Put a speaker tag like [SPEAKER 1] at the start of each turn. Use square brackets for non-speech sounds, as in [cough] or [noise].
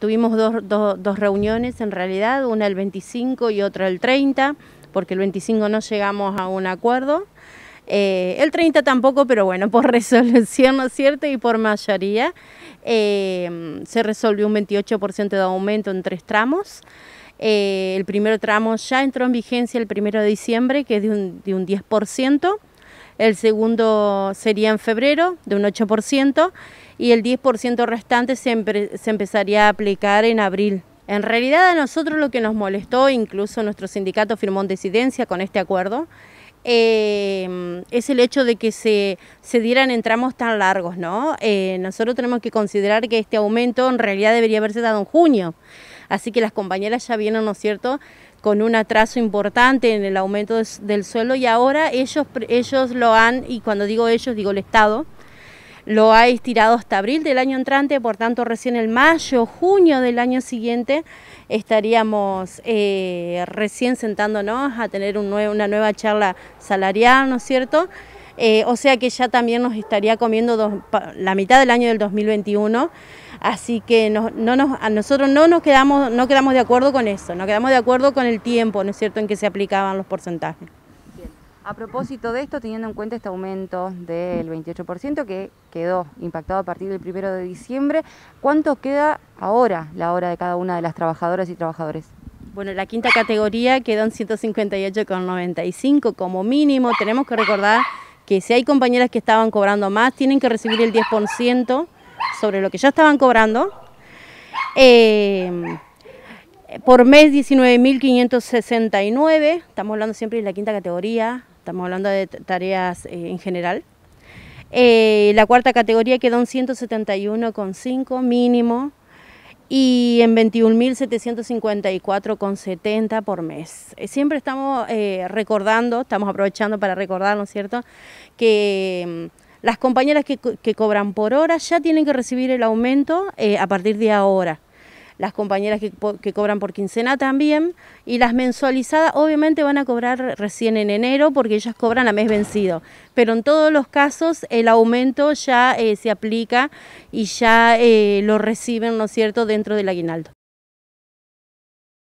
[SPEAKER 1] Tuvimos dos, reuniones en realidad, una el 25 y otra el 30, porque el 25 no llegamos a un acuerdo. Eh, el 30 tampoco, pero bueno, por [laughs] resolución, ¿no es cierto? Y por mayoría eh, se resolvió un 28% de aumento en tres tramos. Eh, el primer tramo ya entró en vigencia el 1 de diciembre, que es de un, de un 10%. El segundo sería en febrero, de un 8%, y el 10% restante se, empezaría a aplicar en abril. En realidad a nosotros lo que nos molestó, incluso nuestro sindicato firmó en disidencia con este acuerdo, eh, es el hecho de que se, se dieran en tramos tan largos, ¿no? Eh, nosotros tenemos que considerar que este aumento en realidad debería haberse dado en junio, así que las compañeras ya vienen, ¿no es cierto?, con un atraso importante en el aumento del suelo y ahora ellos, ellos lo han, y cuando digo ellos digo el Estado, lo ha estirado hasta abril del año entrante, por tanto recién el mayo, junio del año siguiente estaríamos eh, recién sentándonos a tener una nueva charla salarial, ¿no es cierto?, eh, o sea que ya también nos estaría comiendo la mitad del año del 2021, así que no, nos, a nosotros no nos quedamos, no quedamos de acuerdo con eso, no quedamos de acuerdo con el tiempo, ¿no es cierto?, en que se aplicaban los porcentajes.
[SPEAKER 2] A propósito de esto, teniendo en cuenta este aumento del 28% que quedó impactado a partir del 1 de diciembre, ¿cuánto queda ahora la hora de cada una de las trabajadoras y trabajadores?
[SPEAKER 1] Bueno, la quinta categoría quedó en 158,95 como mínimo. Tenemos que recordar que si hay compañeras que estaban cobrando más, tienen que recibir el 10% sobre lo que ya estaban cobrando. Eh, por mes 19.569, estamos hablando siempre de la quinta categoría, estamos hablando de tareas eh, en general. Eh, la cuarta categoría quedó en 171,5 mínimo y en 21.754,70 por mes. Eh, siempre estamos eh, recordando, estamos aprovechando para recordar, ¿no es cierto?, que mm, las compañeras que, cobran por hora ya tienen que recibir el aumento eh, a partir de ahora las compañeras que, cobran por quincena también, y las mensualizadas obviamente van a cobrar recién en enero porque ellas cobran a mes vencido, pero en todos los casos el aumento ya eh, se aplica y ya eh, lo reciben, ¿no es cierto?, dentro del aguinaldo.